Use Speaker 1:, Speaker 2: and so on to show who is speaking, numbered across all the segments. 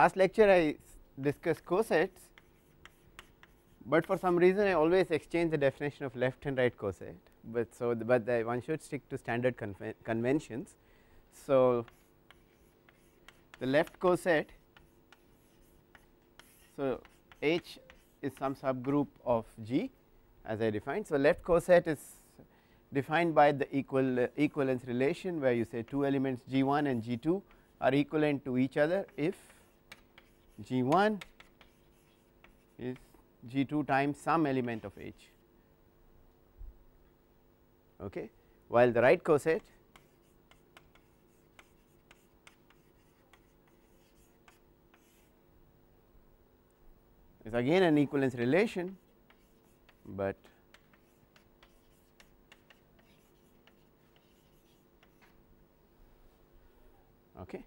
Speaker 1: last lecture I discussed cosets, but for some reason I always exchange the definition of left and right coset, but so the, but the, one should stick to standard conven conventions. So, the left coset, so H is some subgroup of G as I defined. So, left coset is defined by the equal uh, equivalence relation where you say two elements G 1 and G 2 are equivalent to each other if G 1 is G 2 times some element of H. Okay? While the right coset is again an equivalence relation, but okay.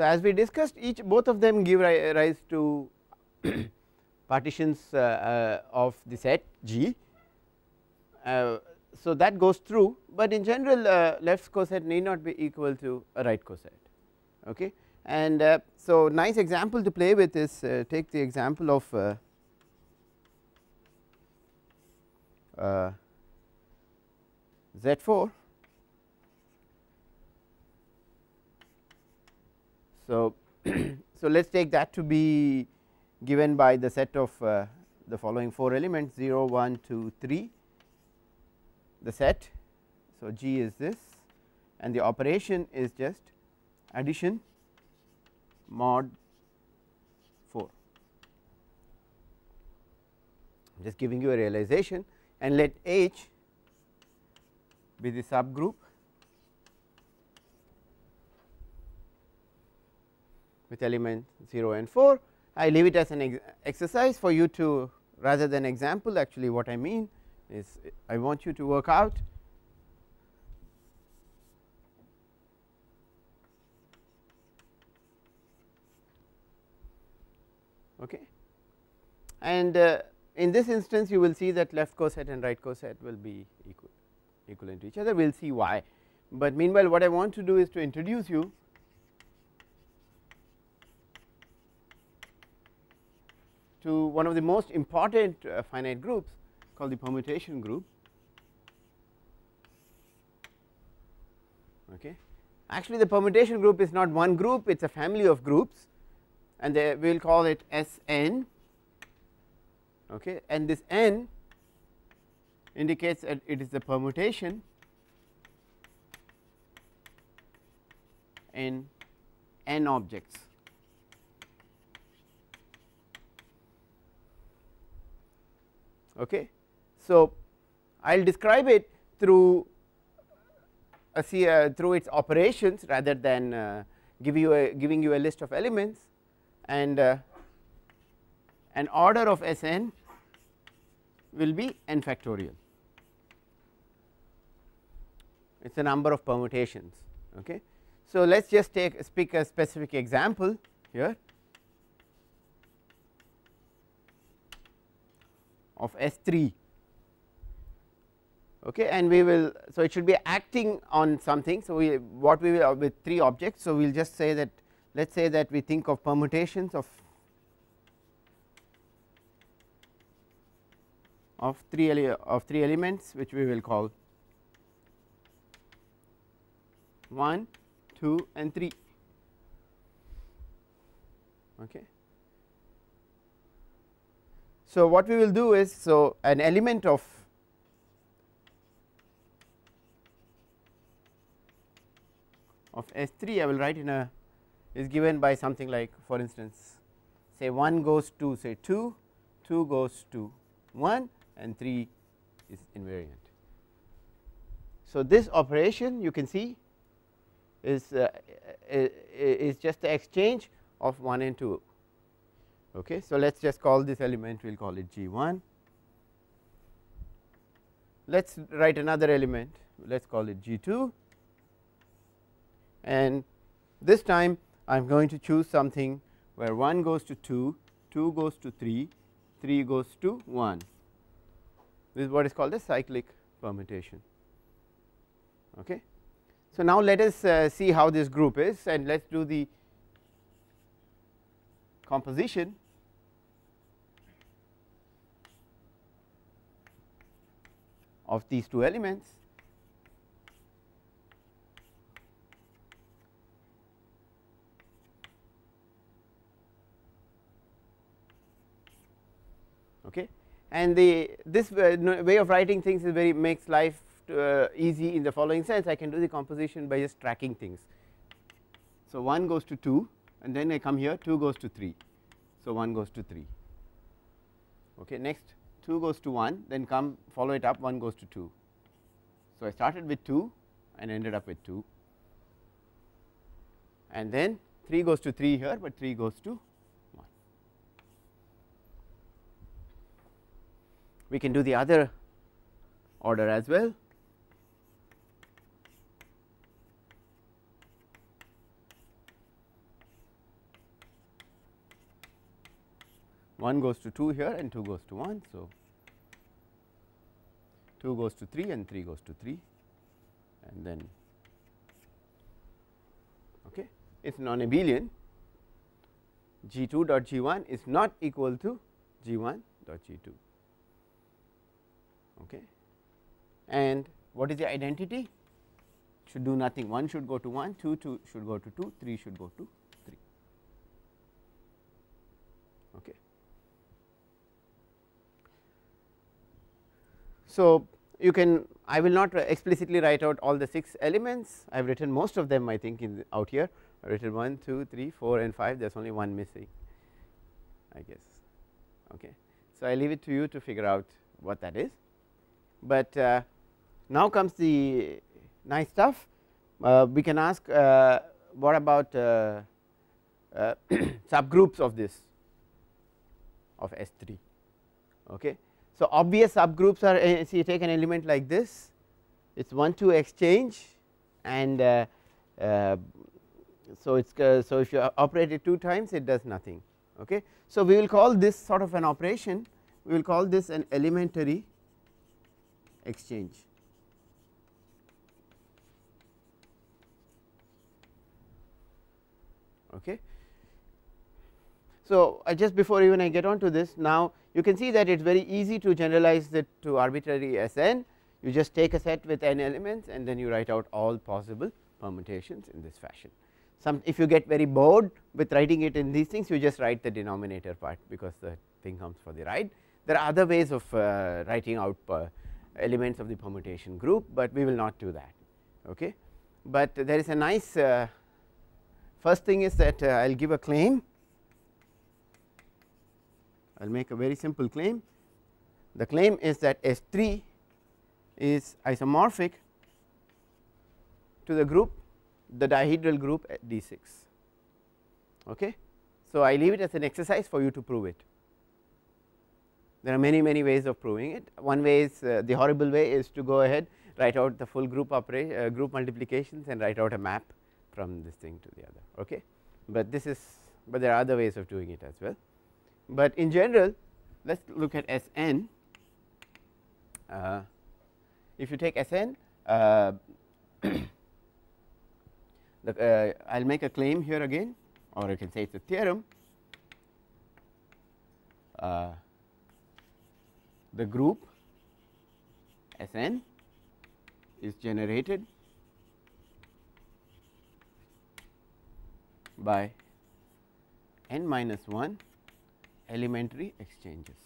Speaker 1: So, as we discussed each both of them give rise to partitions uh, uh, of the set G. Uh, so, that goes through, but in general uh, left coset need not be equal to a right coset. Okay. And uh, so, nice example to play with is uh, take the example of Z 4. So, so let us take that to be given by the set of uh, the following 4 elements 0, 1, 2, 3 the set. So, G is this and the operation is just addition mod 4 just giving you a realization and let H be the subgroup with element 0 and 4. I leave it as an ex exercise for you to rather than example actually what I mean is I want you to work out okay. and uh, in this instance you will see that left coset and right coset will be equal equivalent to each other we will see why, but meanwhile what I want to do is to introduce you to one of the most important uh, finite groups called the permutation group okay. Actually the permutation group is not one group it is a family of groups and we will call it S n okay and this n indicates that it is the permutation in n objects. Okay. So, I will describe it through a see uh, through its operations rather than uh, give you a giving you a list of elements and uh, an order of S n will be n factorial it is a number of permutations. Okay. So, let us just take speak a specific example here of S 3 okay and we will so it should be acting on something. So we what we will with three objects so we will just say that let us say that we think of permutations of of three of three elements which we will call 1 2 and 3 okay so what we will do is so an element of of S3 I will write in a is given by something like for instance say 1 goes to say 2, 2 goes to 1 and 3 is invariant. So, this operation you can see is uh, is just the exchange of 1 and 2. Okay. So, let us just call this element we will call it G 1. Let us write another element let us call it G 2 and this time I am going to choose something where 1 goes to 2, 2 goes to 3, 3 goes to 1. This is what is called a cyclic permutation. Okay. So, now let us uh, see how this group is and let us do the composition of these two elements. Okay? And the this way of writing things is very makes life uh, easy in the following sense. I can do the composition by just tracking things. So, 1 goes to 2 and then I come here 2 goes to 3. So, 1 goes to 3 okay next 2 goes to 1 then come follow it up 1 goes to 2. So, I started with 2 and ended up with 2 and then 3 goes to 3 here, but 3 goes to 1. We can do the other order as well. One goes to 2 here and 2 goes to 1. So, 2 goes to 3 and 3 goes to 3 and then okay. It is non-abelian g 2 dot g 1 is not equal to g 1 dot g 2 okay. And what is the identity? Should do nothing. 1 should go to 1 2 2 should go to 2 3 should go to 3 okay So, you can I will not explicitly write out all the 6 elements. I have written most of them I think in out here. I written 1 2 3 4 and 5 there is only one missing I guess. Okay. So, I leave it to you to figure out what that is, but uh, now comes the nice stuff. Uh, we can ask uh, what about uh, uh, subgroups of this of S 3 okay. So, obvious subgroups are uh, see take an element like this it is 1 2 exchange and uh, uh, so it is uh, so if you operate it 2 times it does nothing okay. So, we will call this sort of an operation we will call this an elementary exchange. Okay. So, uh, just before even I get on to this now you can see that it is very easy to generalize it to arbitrary S n you just take a set with n elements and then you write out all possible permutations in this fashion. Some if you get very bored with writing it in these things you just write the denominator part because the thing comes for the ride. There are other ways of uh, writing out uh, elements of the permutation group, but we will not do that. Okay. But there is a nice uh, first thing is that uh, I will give a claim I will make a very simple claim. The claim is that S 3 is isomorphic to the group the dihedral group at D 6. Okay. So, I leave it as an exercise for you to prove it. There are many many ways of proving it. One way is uh, the horrible way is to go ahead write out the full group operation uh, group multiplications and write out a map from this thing to the other. Okay. But this is but there are other ways of doing it as well but in general let us look at S n. Uh, if you take S n, uh, I will uh, make a claim here again or you can say it is a theorem. Uh, the group S n is generated by n minus 1 elementary exchanges.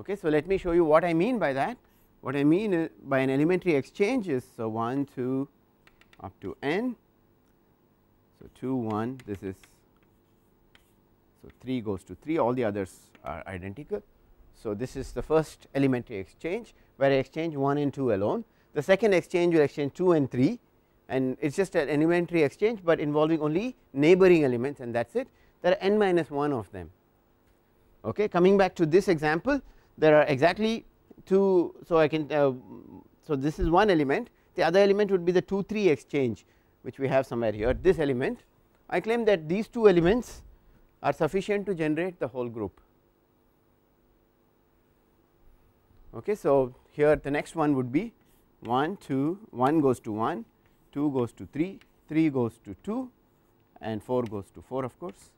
Speaker 1: Okay, so, let me show you what I mean by that. What I mean uh, by an elementary exchange is so 1 2 up to n. So, 2 1 this is so 3 goes to 3 all the others are identical. So, this is the first elementary exchange where I exchange 1 and 2 alone. The second exchange will exchange 2 and 3 and it is just an elementary exchange, but involving only neighboring elements and that is it there are n minus 1 of them. Okay. Coming back to this example there are exactly two. So, I can uh, so this is one element the other element would be the 2 3 exchange which we have somewhere here this element I claim that these two elements are sufficient to generate the whole group. Okay. So, here the next one would be 1 2 1 goes to 1 2 goes to 3 3 goes to 2 and 4 goes to 4 of course.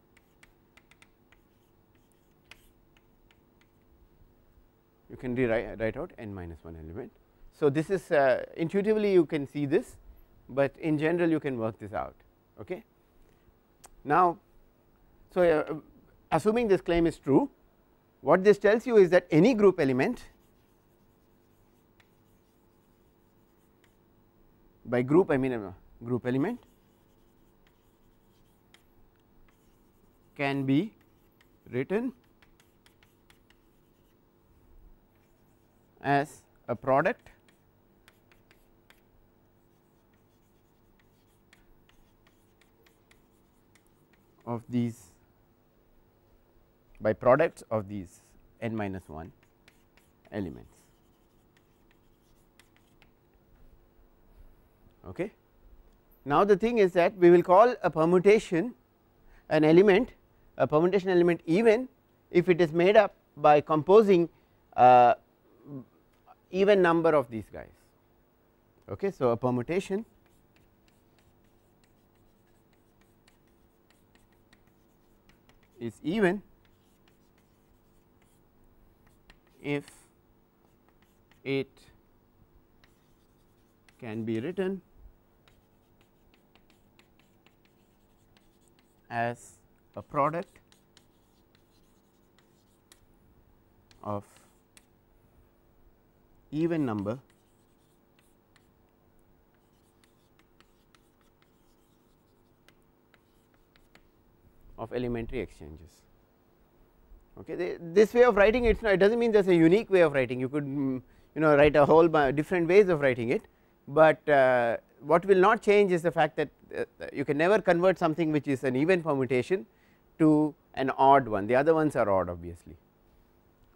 Speaker 1: You can rewrite write out n minus 1 element. So, this is uh, intuitively you can see this, but in general you can work this out. Okay. Now, so uh, assuming this claim is true, what this tells you is that any group element by group I mean a group element can be written as a product of these by products of these n minus 1 elements. Okay. Now, the thing is that we will call a permutation an element a permutation element even if it is made up by composing uh, even number of these guys. Okay. So, a permutation is even if it can be written as a product of even number of elementary exchanges. Okay. this way of writing it, it does not mean there is a unique way of writing you could mm, you know write a whole different ways of writing it, but uh, what will not change is the fact that uh, you can never convert something which is an even permutation to an odd one. The other ones are odd obviously.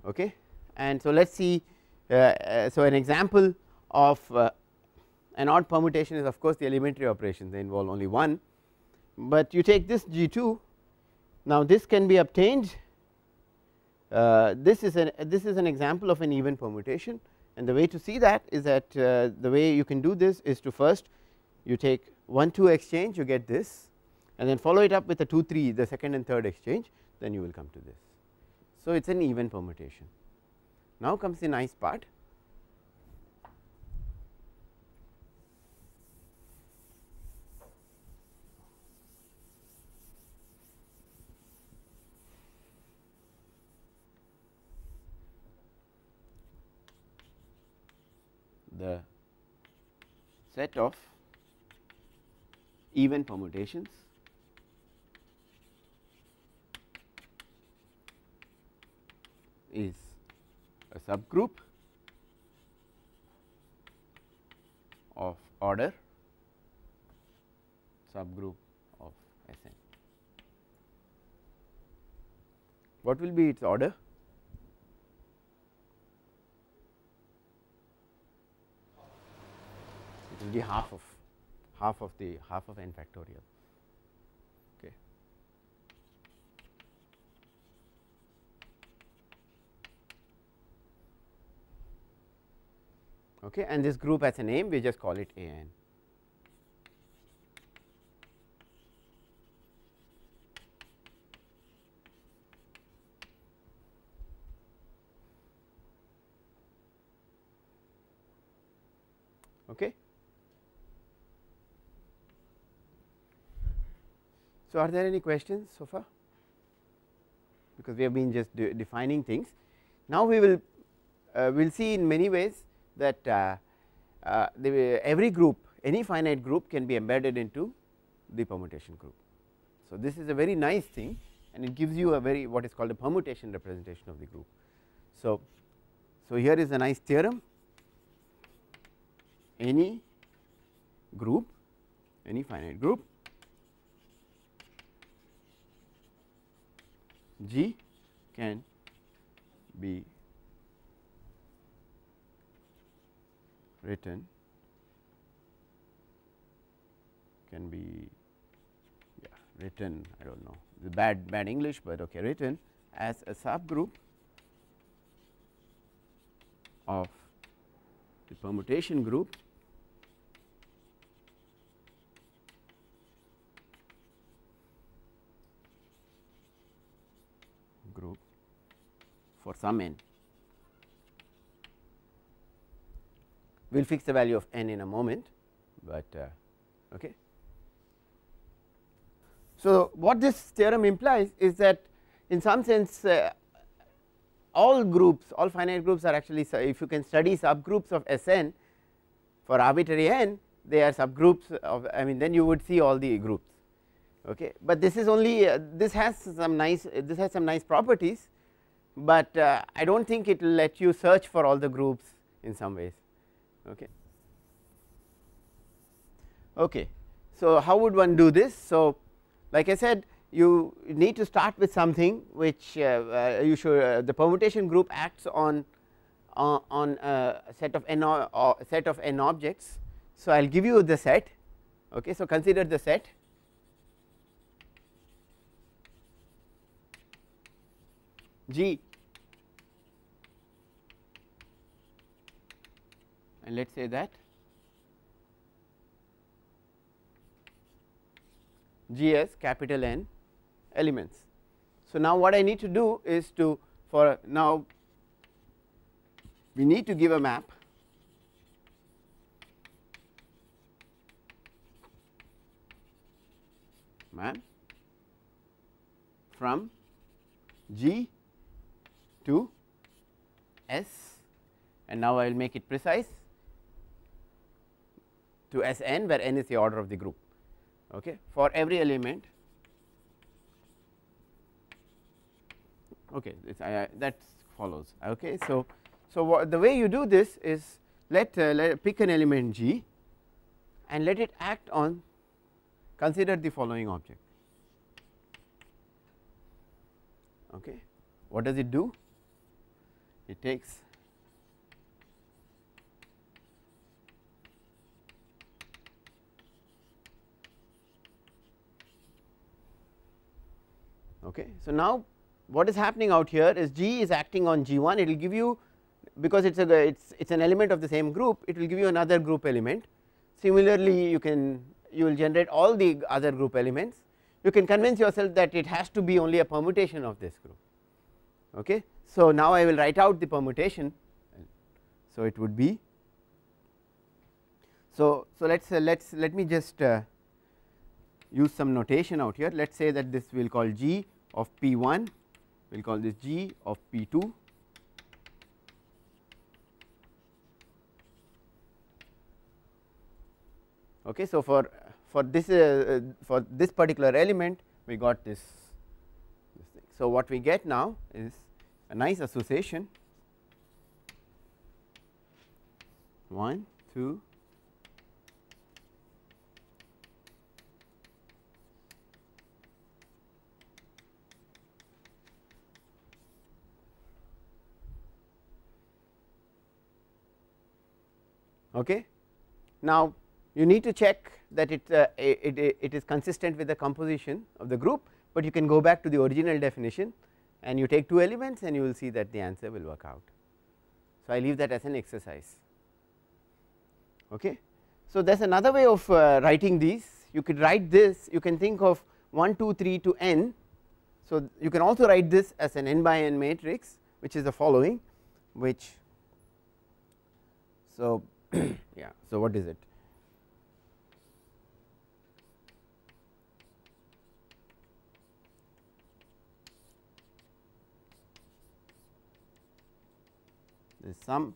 Speaker 1: Okay. And so, let us see uh, uh, so an example of uh, an odd permutation is of course the elementary operations. They involve only one, but you take this G 2 now, this can be obtained. Uh, this is an this is an example of an even permutation and the way to see that is that uh, the way you can do this is to first you take 1 2 exchange you get this and then follow it up with a 2 3 the second and third exchange then you will come to this. So, it is an even permutation. Now comes the nice part the set of even permutations is a subgroup of order subgroup of Sn. What will be its order? Be half of half of the half of n factorial. Okay. Okay, and this group has a name we just call it A n. Okay. So, are there any questions so far because we have been just de defining things. Now, we will uh, will see in many ways that uh, uh, the, every group any finite group can be embedded into the permutation group. So, this is a very nice thing and it gives you a very what is called a permutation representation of the group. So, so here is a nice theorem any group any finite group G can be written can be yeah, written I do not know. The bad bad English, but okay written as a subgroup of the permutation group group for some n. We will fix the value of n in a moment, but uh, okay. So, what this theorem implies is that in some sense uh, all groups all finite groups are actually if you can study subgroups of Sn for arbitrary n they are subgroups of I mean then you would see all the groups okay but this is only uh, this has some nice uh, this has some nice properties but uh, I do not think it will let you search for all the groups in some ways. Okay. Okay. So how would one do this? So like I said you need to start with something which uh, uh, you should uh, the permutation group acts on on a set of n or set of n objects. So, I will give you the set. Okay. So, consider the set. G and let us say that G S capital N elements. So, now what I need to do is to for now we need to give a map map from G to S and now I will make it precise to S n where n is the order of the group okay, for every element okay I, that follows okay? So so what the way you do this is let, uh, let pick an element g and let it act on consider the following object okay? What does it do? It takes okay? So now what is happening out here is G is acting on G1 it will give you because it is a it's it's an element of the same group it will give you another group element. Similarly you can you will generate all the other group elements. You can convince yourself that it has to be only a permutation of this group. Okay? So now I will write out the permutation. So it would be so so let's uh, let's let me just uh, use some notation out here. Let's say that this we will call G of P1 we will call this G of P2 okay so for for this uh, for this particular element we got this, this thing. so what we get now is a nice association 1 2 Okay. Now, you need to check that it, uh, it, it, is consistent with the composition of the group, but you can go back to the original definition and you take two elements and you will see that the answer will work out. So, I leave that as an exercise. Okay. So, there is another way of uh, writing these you could write this you can think of 1 2 3 to n. So, you can also write this as an n by n matrix which is the following which so yeah. So, what is it? Is some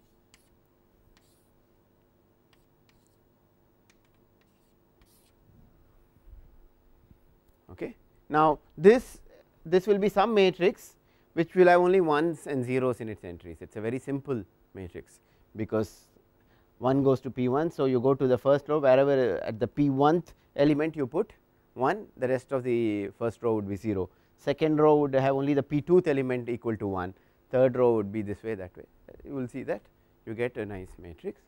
Speaker 1: okay. Now, this this will be some matrix which will have only ones and zeros in its entries it is a very simple matrix because 1 goes to P1. So, you go to the first row wherever at the P1th element you put 1 the rest of the first row would be 0. 0 second row would have only the P2th element equal to 1 third row would be this way that way you will see that you get a nice matrix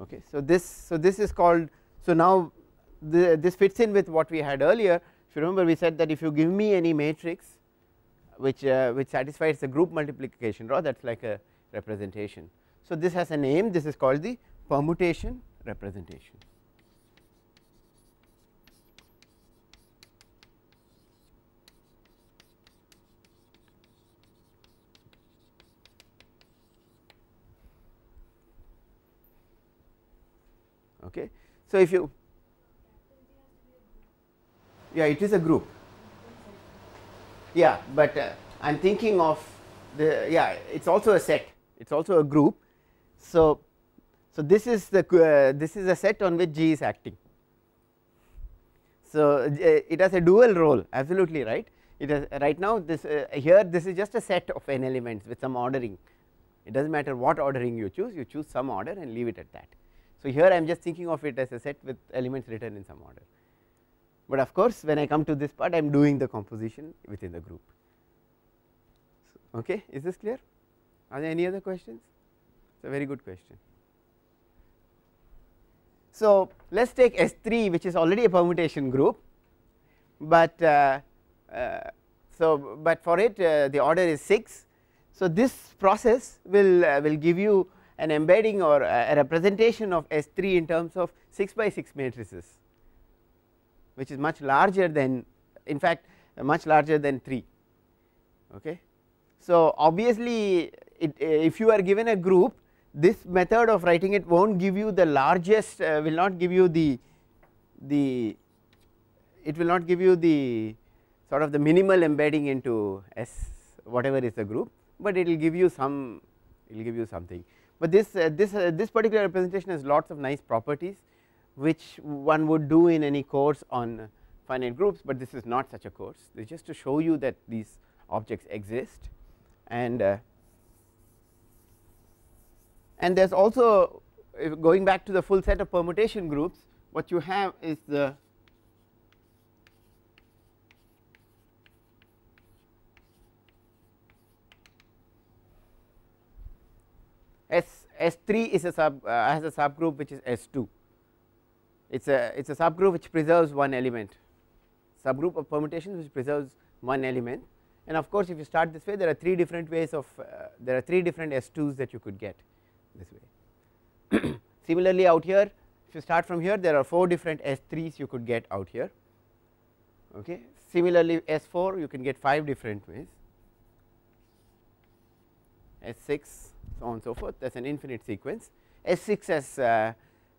Speaker 1: okay so this so this is called so now the, this fits in with what we had earlier if you remember we said that if you give me any matrix which uh, which satisfies the group multiplication law that is like a representation So, this has a name this is called the permutation representation. Okay. So, if you yeah it is a group yeah, but uh, I am thinking of the yeah it is also a set it is also a group. So, so this is the uh, this is a set on which G is acting. So, uh, it has a dual role absolutely right it right now this uh, here this is just a set of n elements with some ordering it does not matter what ordering you choose you choose some order and leave it at that. So, here I am just thinking of it as a set with elements written in some order, but of course, when I come to this part I am doing the composition within the group. Okay, is this clear? Are there any other questions? It is a very good question. So, let us take S3 which is already a permutation group, but uh, uh, so but for it uh, the order is 6. So, this process will uh, will give you an embedding or a representation of S3 in terms of 6 by 6 matrices which is much larger than in fact much larger than 3 okay. So obviously it, if you are given a group this method of writing it not give you the largest uh, will not give you the the it will not give you the sort of the minimal embedding into S whatever is the group, but it will give you some it will give you something. But this uh, this uh, this particular representation has lots of nice properties which one would do in any course on finite groups, but this is not such a course. This is just to show you that these objects exist. And uh, and there is also going back to the full set of permutation groups what you have is the S S3 is a sub uh, has a subgroup which is S2 it is a it is a subgroup which preserves one element. Subgroup of permutations which preserves one element. And of course if you start this way there are three different ways of uh, there are three different S2s that you could get this way. Similarly out here if you start from here there are 4 different S3s you could get out here okay similarly S4 you can get 5 different ways S6 so on so forth that is an infinite sequence. S6 has uh,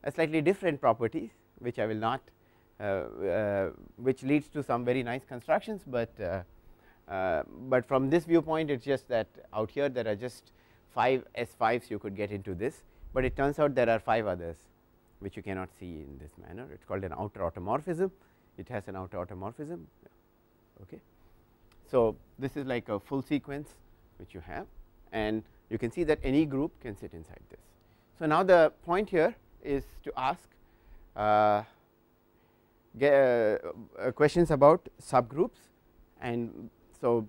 Speaker 1: a slightly different properties which I will not uh, uh, which leads to some very nice constructions, but uh, uh, but from this viewpoint it is just that out here there are just 5 S5s you could get into this, but it turns out there are 5 others which you cannot see in this manner it is called an outer automorphism it has an outer automorphism okay. So this is like a full sequence which you have and you can see that any group can sit inside this. So, now the point here is to ask uh, uh, questions about subgroups and so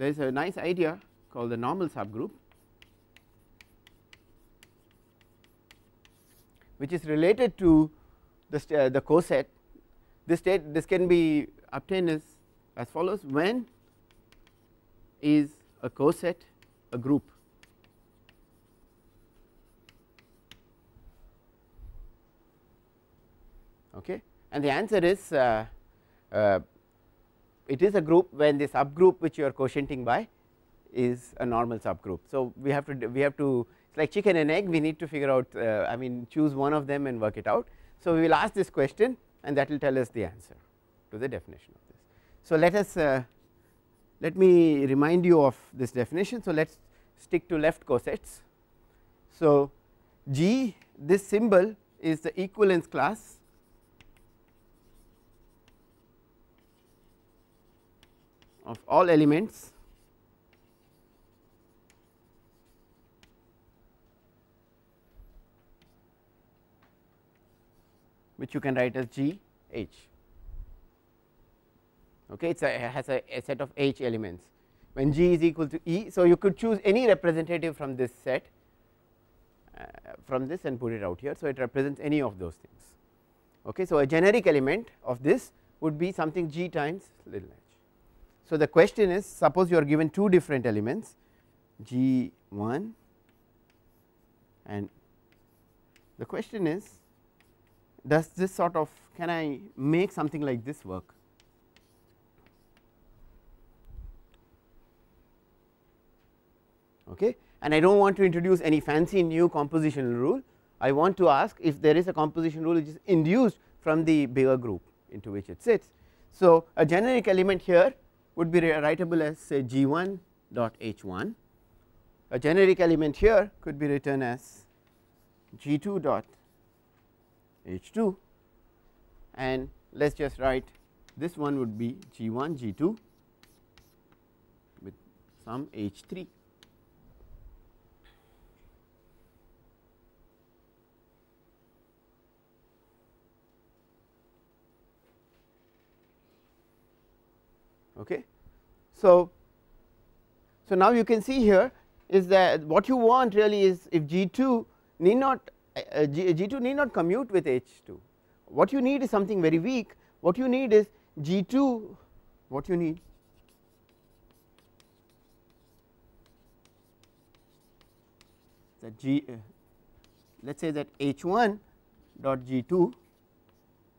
Speaker 1: there is a nice idea called the normal subgroup which is related to the, uh, the coset this state this can be obtained as, as follows. When is a coset a group? Okay. And the answer is uh, uh, it is a group when the subgroup which you are quotienting by is a normal subgroup. So, we have to we have to it is like chicken and egg we need to figure out uh, I mean choose one of them and work it out. So, we will ask this question and that will tell us the answer to the definition of this. So, let us uh, let me remind you of this definition. So, let us stick to left cosets. So, G this symbol is the equivalence class of all elements which you can write as G H okay it has a, a, set of h elements when g is equal to e. So, you could choose any representative from this set uh, from this and put it out here. So, it represents any of those things. Okay. So, a generic element of this would be something g times little h. So, the question is suppose you are given two different elements g 1 and the question is does this sort of can I make something like this work? Okay? And I do not want to introduce any fancy new compositional rule. I want to ask if there is a composition rule which is induced from the bigger group into which it sits. So, a generic element here would be writable as say G 1 dot H 1 a generic element here could be written as G 2 dot H 2 and let us just write this one would be G 1 G 2 with some H 3 okay. So, so now you can see here is that what you want really is if G2 need not uh, G, G2 need not commute with H2 what you need is something very weak. What you need is G2 what you need that G uh, let us say that H1 dot G2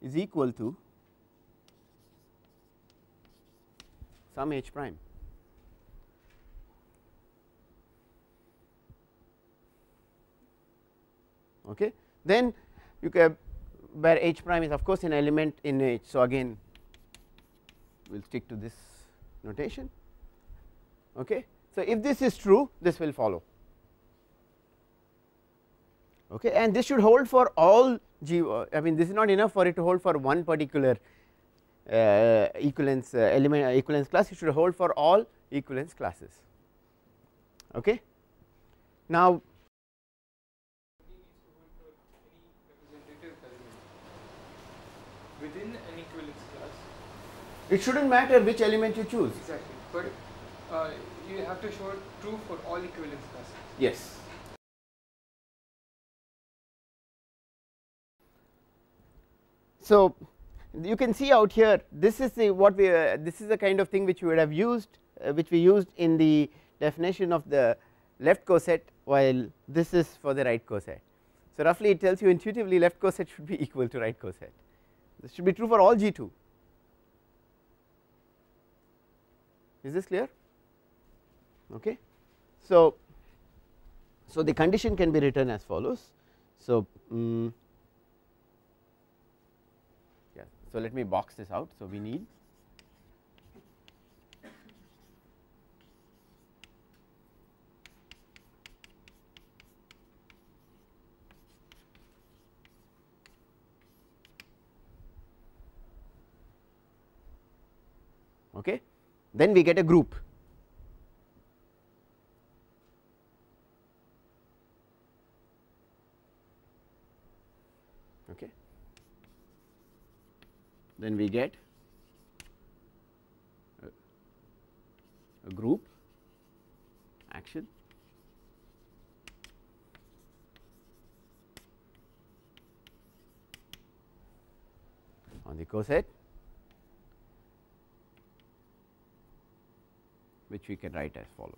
Speaker 1: is equal to some h prime. Okay. Then you can where h prime is of course an element in h. So, again we will stick to this notation. Okay. So, if this is true this will follow okay and this should hold for all g I mean this is not enough for it to hold for one particular uh, equivalence uh, element uh, equivalence class it should hold for all equivalence classes. Okay? Now
Speaker 2: within an equivalence class.
Speaker 1: it shouldn't matter which element you choose.
Speaker 2: Exactly. But uh, you have to show true for all equivalence classes.
Speaker 1: Yes. So you can see out here this is the what we uh, this is the kind of thing which we would have used uh, which we used in the definition of the left coset while this is for the right coset. So, roughly it tells you intuitively left coset should be equal to right coset this should be true for all G 2 is this clear okay. So, so the condition can be written as follows so um, So, let me box this out. So, we need okay then we get a group then we get a, group action on the coset which we can write as follows.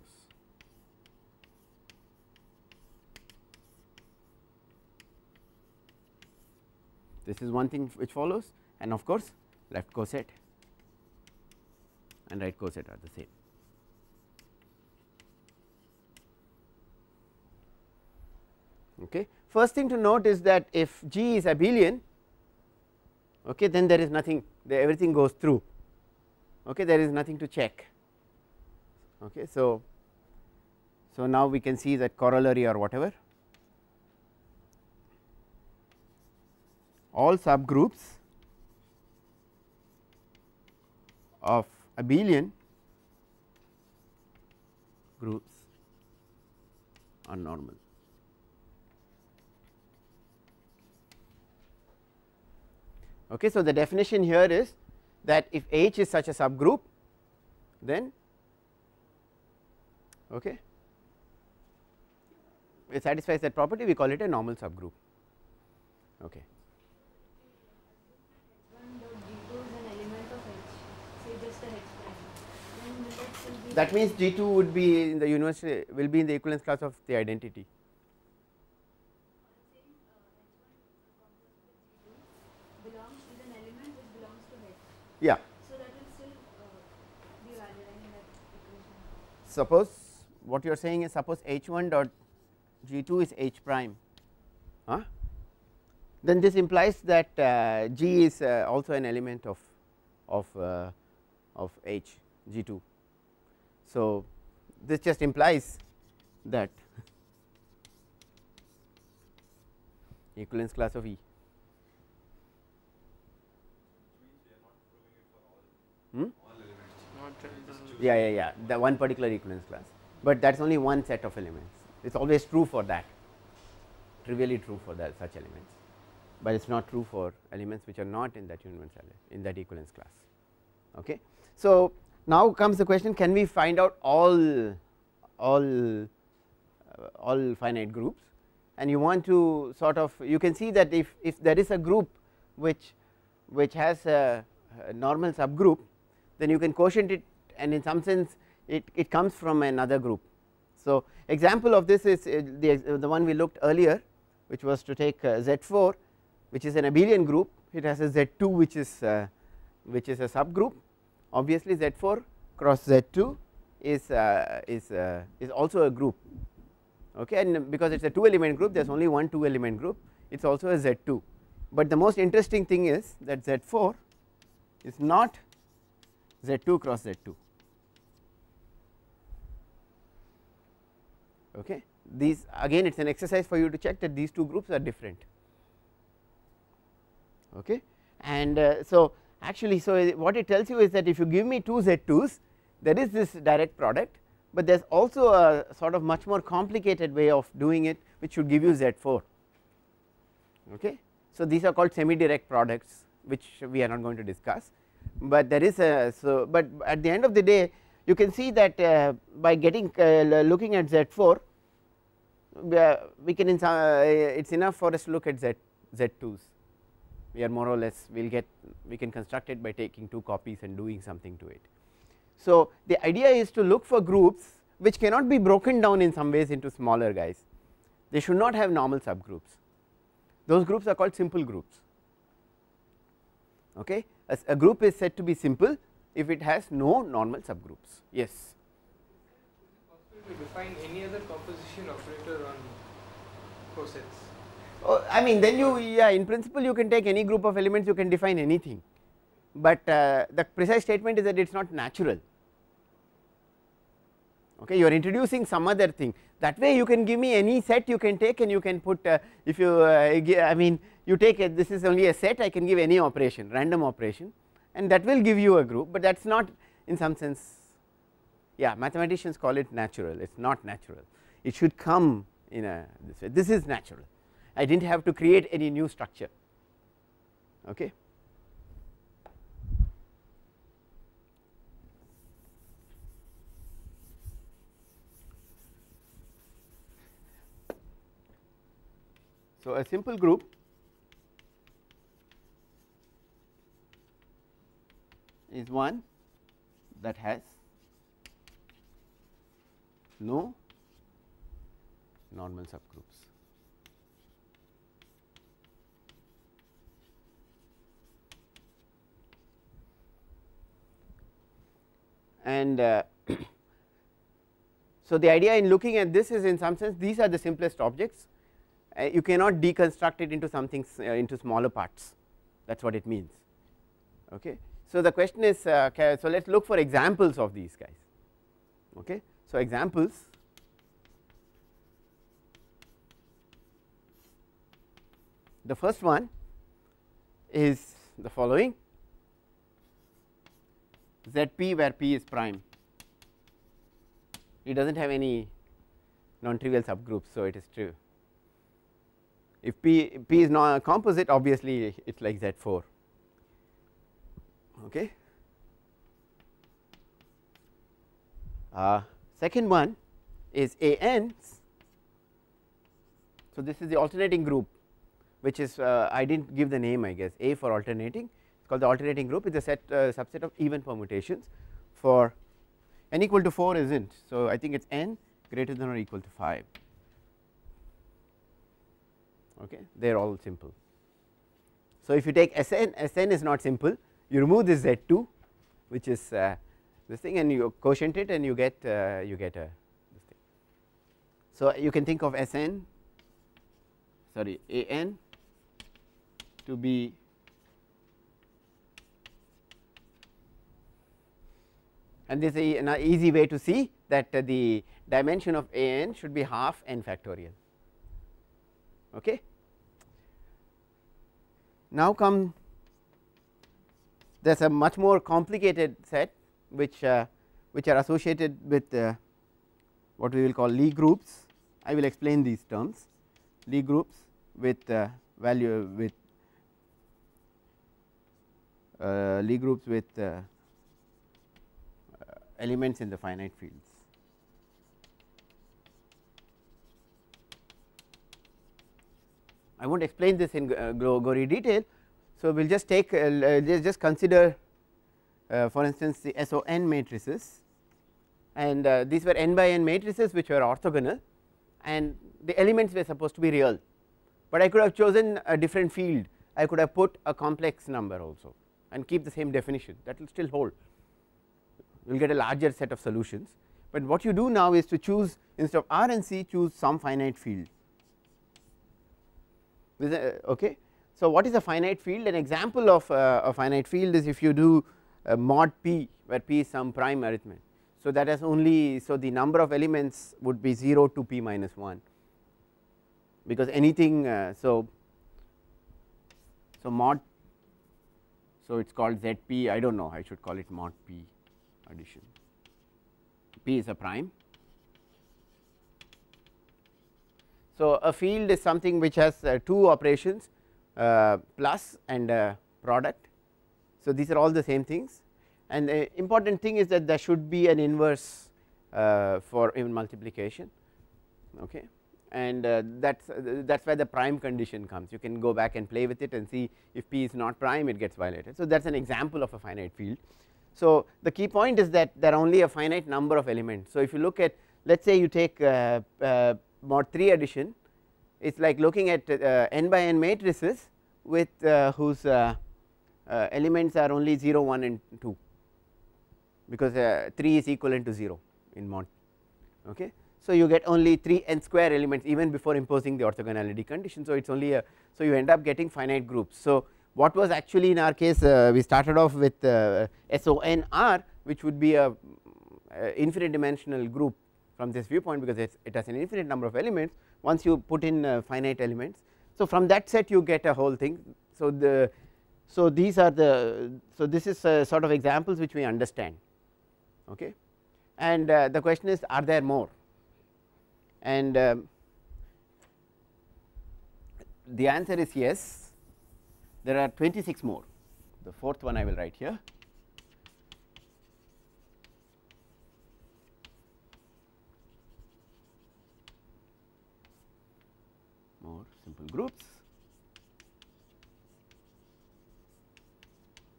Speaker 1: This is one thing which follows and of course left coset and right coset are the same. Okay. First thing to note is that if G is abelian okay, then there is nothing everything goes through okay, there is nothing to check. Okay. So, so now we can see that corollary or whatever all subgroups of abelian groups are normal. Okay, so, the definition here is that if H is such a subgroup then okay, it satisfies that property we call it a normal subgroup. Okay.
Speaker 3: One dot G2 is an element of H, say just a H prime. Then that
Speaker 1: means G2 would be in the university will be in the equivalence class of the identity. Yeah.
Speaker 3: So that will still be valid that equation.
Speaker 1: Suppose what you are saying is suppose H1 dot G2 is H prime, huh? then this implies that uh, G is uh, also an element of of uh, of H G2. So, this just implies that equivalence class of E. Hmm? Yeah, yeah, yeah, the one particular equivalence class, but that is only one set of elements. It is always true for that, trivially true for that such elements, but it is not true for elements which are not in that universal in that equivalence class. Okay. So, now comes the question can we find out all all uh, all finite groups? And you want to sort of you can see that if if there is a group which which has a, a normal subgroup then you can quotient it and in some sense it, it comes from another group. So, example of this is uh, the, uh, the one we looked earlier which was to take uh, Z4 which is an abelian group. It has a Z2 which is which is a subgroup obviously Z4 cross Z2 is uh, is uh, is also a group okay? And because it is a 2 element group there is only one 2 element group it is also a Z2 but the most interesting thing is that Z4 is not Z2 cross Z2 okay? These again it is an exercise for you to check that these two groups are different okay? And uh, so actually so what it tells you is that if you give me two Z2s there is this direct product but there is also a sort of much more complicated way of doing it which should give you Z4 okay. So these are called semi direct products which we are not going to discuss but there is a so but at the end of the day you can see that uh, by getting uh, looking at Z4 uh, we can uh, it is enough for us to look at Z Z2s we are more or less we will get we can construct it by taking two copies and doing something to it. So, the idea is to look for groups which cannot be broken down in some ways into smaller guys. They should not have normal subgroups. Those groups are called simple groups. Okay? A, group is said to be simple if it has no normal subgroups. Yes.
Speaker 2: Possible to define any other composition operator on cosets?
Speaker 1: Oh, I mean then you yeah in principle you can take any group of elements you can define anything. But uh, the precise statement is that it is not natural. Okay you are introducing some other thing. That way you can give me any set you can take and you can put uh, if you uh, I mean you take a, this is only a set I can give any operation random operation and that will give you a group but that is not in some sense yeah mathematicians call it natural. It is not natural. It should come in a this way. This is natural I did not have to create any new structure okay. So, a simple group is one that has no normal subgroups. And uh, so, the idea in looking at this is in some sense these are the simplest objects. Uh, you cannot deconstruct it into something uh, into smaller parts. That is what it means. Okay. So the question is so let us look for examples of these guys. Okay. So examples. The first one is the following ZP where P is prime it does not have any non trivial subgroups so it is true if P, P is not a composite obviously it is like Z4 okay. Uh, second one is A n. So, this is the alternating group which is uh, I did not give the name I guess A for alternating called the alternating group is a set uh, subset of even permutations for n equal to 4 is not. So, I think it is n greater than or equal to 5 okay they are all simple. So, if you take Sn Sn is not simple you remove this Z2 which is uh, this thing and you quotient it and you get uh, you get a this thing. So, you can think of Sn sorry An to be and this is an easy way to see that the dimension of an should be half n factorial. Okay. Now come there is a much more complicated set which uh, which are associated with uh, what we will call Lie groups. I will explain these terms Lie groups with uh, value with uh, Lie groups with uh, elements in the finite fields. I will not explain this in uh, gory detail. So, we will just take uh, just consider uh, for instance the SON matrices. And uh, these were n by n matrices which were orthogonal. And the elements were supposed to be real, but I could have chosen a different field. I could have put a complex number also and keep the same definition. That will still hold you will get a larger set of solutions, but what you do now is to choose instead of R and C choose some finite field. Okay. So, what is a finite field? An example of uh, a finite field is if you do mod p where p is some prime arithmetic. So, that has only so the number of elements would be 0 to p minus 1 because anything uh, so so mod so it is called zp I do not know I should call it mod p p is a prime. So, a field is something which has uh, two operations uh, plus and uh, product. So, these are all the same things and the important thing is that there should be an inverse uh, for even multiplication okay and uh, that is that is where the prime condition comes you can go back and play with it and see if p is not prime it gets violated. So, that is an example of a finite field so, the key point is that there are only a finite number of elements. So, if you look at let us say you take uh, uh, mod 3 addition it is like looking at uh, n by n matrices with uh, whose uh, uh, elements are only 0 1 and 2 because 3 is equivalent to 0 in mod okay. So, you get only 3 n square elements even before imposing the orthogonality condition. So, it is only a so you end up getting finite groups. So, what was actually in our case uh, we started off with uh, SONR which would be a uh, infinite dimensional group from this viewpoint because it has an infinite number of elements once you put in finite elements. So, from that set you get a whole thing. So, the so these are the so this is sort of examples which we understand okay and uh, the question is are there more and um, the answer is yes there are 26 more. The fourth one I will write here. More simple groups.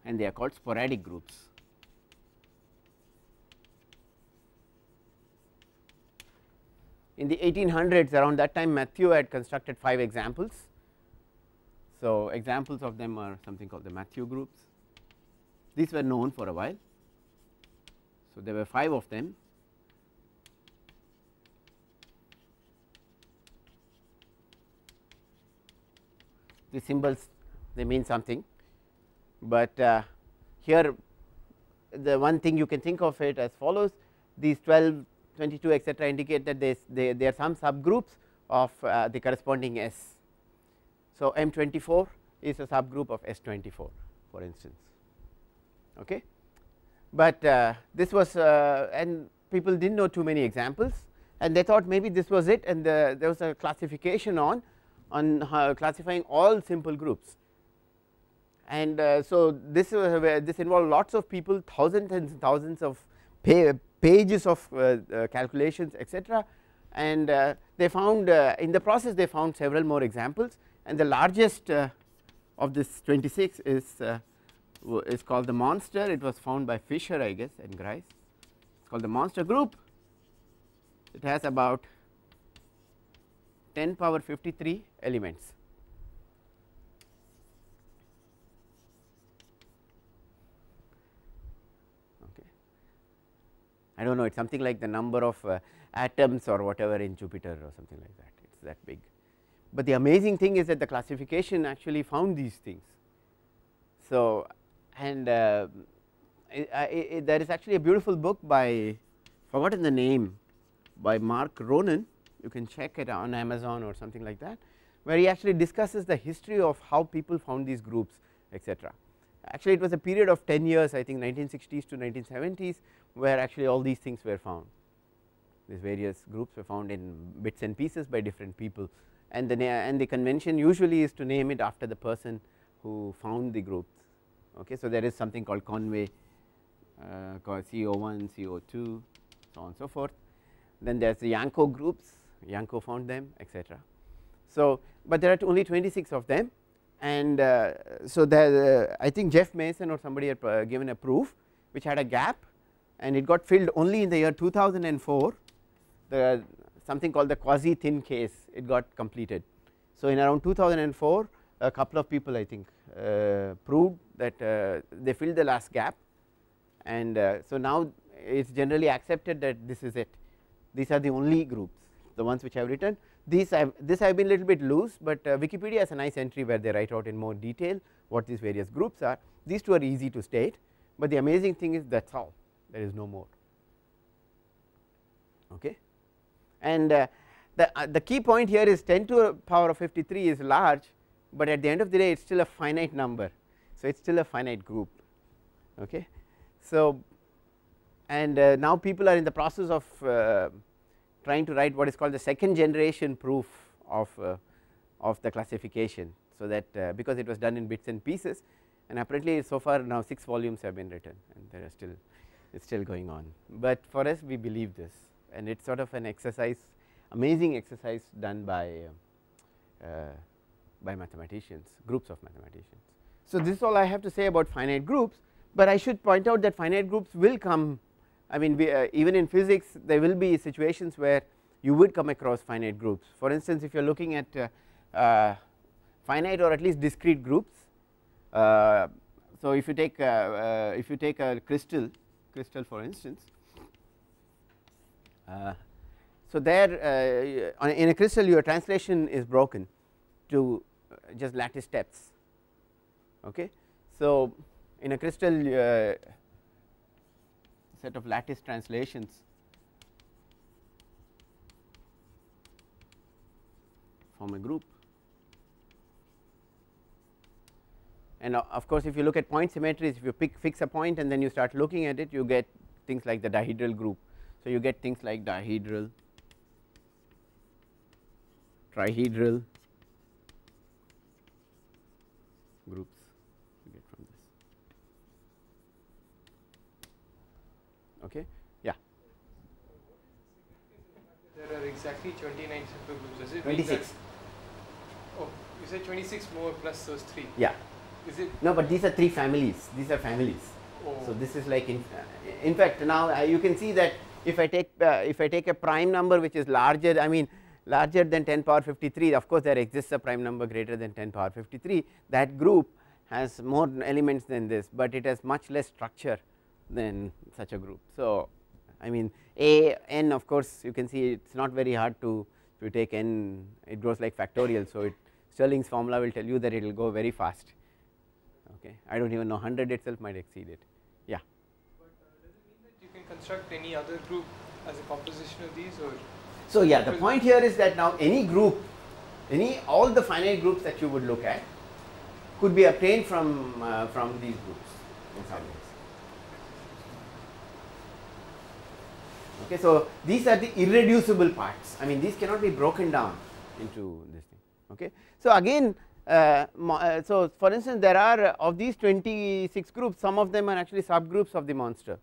Speaker 1: And they are called sporadic groups. In the 1800s around that time Mathieu had constructed 5 examples so, examples of them are something called the Mathieu groups. These were known for a while. So, there were 5 of them. The symbols they mean something, but uh, here the one thing you can think of it as follows these 12, 22 etc., indicate that there are some subgroups of uh, the corresponding S so, M 24 is a subgroup of S 24 for instance. Okay. But uh, this was uh, and people did not know too many examples and they thought maybe this was it and the, there was a classification on on classifying all simple groups. And uh, so this this involved lots of people thousands and thousands of pages of uh, uh, calculations etc. and uh, they found in the process they found several more examples and the largest uh, of this 26 is uh, is called the monster it was found by Fischer I guess and Griess is called the monster group. It has about 10 power 53 elements. Okay. I do not know it is something like the number of uh, atoms or whatever in Jupiter or something like that it is that big. But the amazing thing is that the classification actually found these things. So, and uh, I, I, there is actually a beautiful book by forgotten the name by Mark Ronan you can check it on Amazon or something like that where he actually discusses the history of how people found these groups etc. Actually it was a period of 10 years I think 1960s to 1970s where actually all these things were found these various groups were found in bits and pieces by different people and the and the convention usually is to name it after the person who found the group. okay so there is something called Conway uh, called CO1 CO2 so on and so forth then there is the Janko groups Janko found them etc. So, but there are only 26 of them and uh, so there uh, I think Jeff Mason or somebody had uh, given a proof which had a gap and it got filled only in the year 2004 the something called the quasi thin case it got completed. So, in around 2004 a couple of people I think uh, proved that uh, they filled the last gap. And uh, so now it is generally accepted that this is it. These are the only groups the ones which I have written. These I have this I have been a little bit loose, but uh, Wikipedia has a nice entry where they write out in more detail what these various groups are. These two are easy to state, but the amazing thing is that is all. There is no more. Okay. And uh, the, uh, the key point here is 10 to the power of 53 is large, but at the end of the day it is still a finite number. So, it is still a finite group okay. So, and uh, now people are in the process of uh, trying to write what is called the second generation proof of, uh, of the classification. So, that uh, because it was done in bits and pieces and apparently so far now 6 volumes have been written and there are still it is still going on, but for us we believe this and it is sort of an exercise amazing exercise done by uh, by mathematicians groups of mathematicians. So, this is all I have to say about finite groups, but I should point out that finite groups will come I mean we, uh, even in physics there will be situations where you would come across finite groups. For instance, if you are looking at uh, uh, finite or at least discrete groups. Uh, so, if you take uh, uh, if you take a crystal crystal for instance. Uh, so, there uh, in a crystal your translation is broken to uh, just lattice steps. Okay. So, in a crystal set of lattice translations form a group. And uh, of course, if you look at point symmetries, if you pick fix a point and then you start looking at it, you get things like the dihedral group. So, you get things like dihedral, trihedral groups. You get from this. Okay? Yeah.
Speaker 2: There are exactly 29 supergroups does it
Speaker 1: 26
Speaker 2: oh you said 26 more plus those three.
Speaker 1: Yeah.
Speaker 2: Is it
Speaker 1: no but these are three families. These are families.
Speaker 2: Oh.
Speaker 1: so this is like in, uh, in fact now uh, you can see that if I take uh, if I take a prime number which is larger I mean larger than 10 power 53 of course there exists a prime number greater than 10 power 53 that group has more elements than this, but it has much less structure than such a group. So, I mean a n of course you can see it is not very hard to you take n it grows like factorial. So, it Stirling's formula will tell you that it will go very fast okay I do not even know 100 itself might exceed it yeah.
Speaker 2: But uh, does it mean that you can construct any other group as a composition of these or
Speaker 1: so yeah the point here is that now any group any all the finite groups that you would look at could be obtained from uh, from these groups in some ways Okay, so these are the irreducible parts. I mean, these cannot be broken down into this thing. Okay, so again, uh, uh, so for instance, there are uh, of these 26 groups, some of them are actually subgroups of the monster.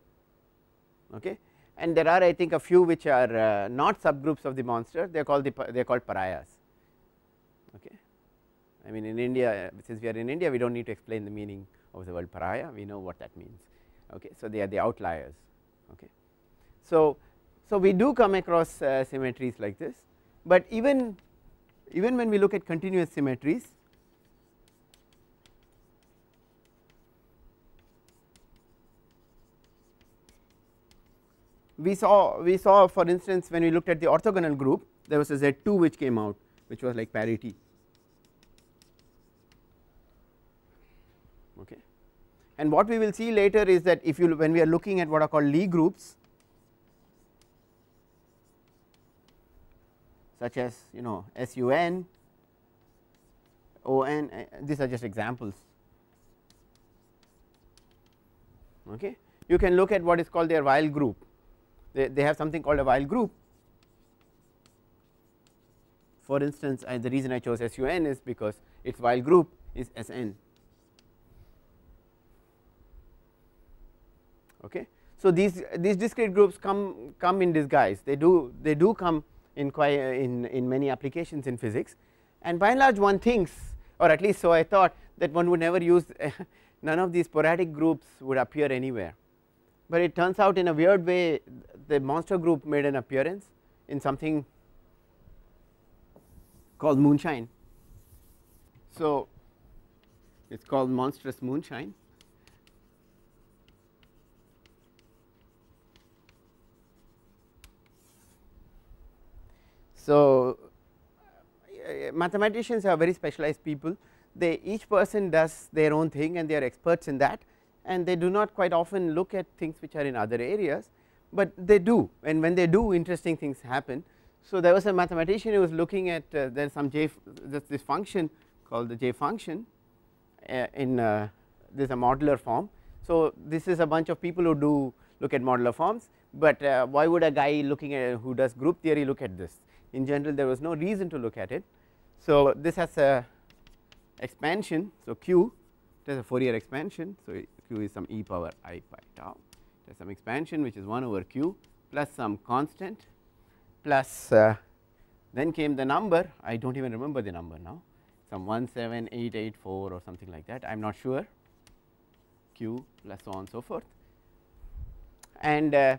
Speaker 1: Okay, and there are I think a few which are uh, not subgroups of the monster. They are called the they are called pariahs. Okay, I mean in India, since we are in India, we do not need to explain the meaning of the word pariah. We know what that means. Okay, so they are the outliers. Okay. So, so we do come across uh, symmetries like this, but even even when we look at continuous symmetries we saw we saw for instance when we looked at the orthogonal group there was a Z2 which came out which was like parity. Okay? And what we will see later is that if you when we are looking at what are called Lie groups such as you know SUN ON uh, these are just examples. Okay? You can look at what is called their Weyl group they, they have something called a Weyl group. For instance the reason I chose SUN is because its Weyl group is SN okay. So these these discrete groups come come in disguise. They do they do come in in in many applications in physics. And by and large one thinks or at least so I thought that one would never use none of these sporadic groups would appear anywhere but it turns out in a weird way the monster group made an appearance in something called moonshine. So, it is called monstrous moonshine. So, mathematicians are very specialized people they each person does their own thing and they are experts in that and they do not quite often look at things which are in other areas, but they do and when they do interesting things happen. So, there was a mathematician who was looking at uh, there is some j this function called the j function uh, in uh, this is a modular form. So, this is a bunch of people who do look at modular forms, but uh, why would a guy looking at who does group theory look at this in general there was no reason to look at it. So, this has a expansion. So, q it has a Fourier expansion. So, q is some e power i pi tau. There is some expansion which is 1 over q plus some constant plus uh, then came the number. I do not even remember the number now. Some 17884 or something like that. I am not sure. Q plus so on so forth. And uh,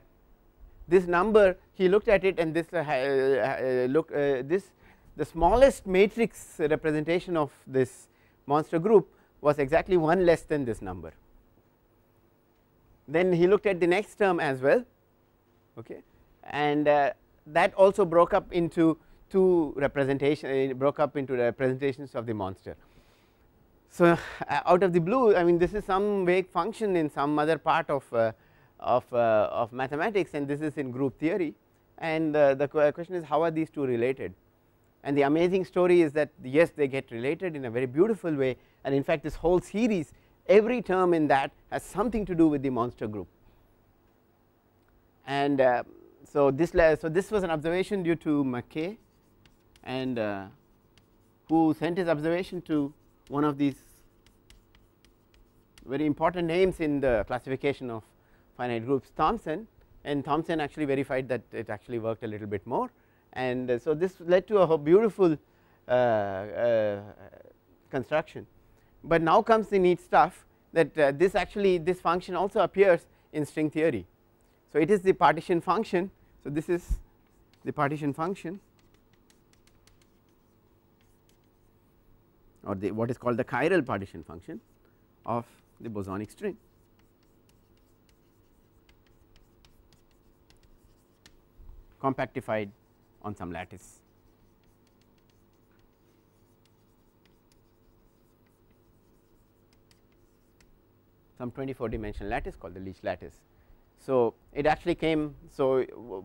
Speaker 1: this number he looked at it and this uh, uh look uh, this the smallest matrix representation of this monster group was exactly 1 less than this number then he looked at the next term as well okay? And uh, that also broke up into two representation uh, broke up into representations of the monster. So, uh, out of the blue I mean this is some vague function in some other part of uh, of, uh, of mathematics and this is in group theory. And uh, the question is how are these two related? And the amazing story is that yes they get related in a very beautiful way. And in fact this whole series every term in that has something to do with the monster group. And uh, so this so this was an observation due to McKay and uh, who sent his observation to one of these very important names in the classification of finite groups Thompson. And Thompson actually verified that it actually worked a little bit more. And uh, so this led to a beautiful uh, uh, construction but now comes the neat stuff that uh, this actually this function also appears in string theory. So, it is the partition function. So, this is the partition function or the what is called the chiral partition function of the bosonic string. compactified on some lattice. Some 24 dimensional lattice called the Leech lattice. So, it actually came so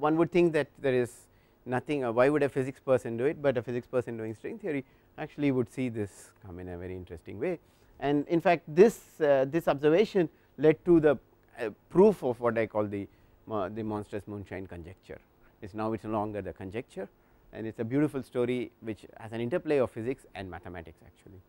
Speaker 1: one would think that there is nothing uh, why would a physics person do it, but a physics person doing string theory actually would see this come in a very interesting way and in fact this uh, this observation led to the uh, proof of what I call the the monstrous moonshine conjecture it is now it is no longer the conjecture and it is a beautiful story which has an interplay of physics and mathematics actually.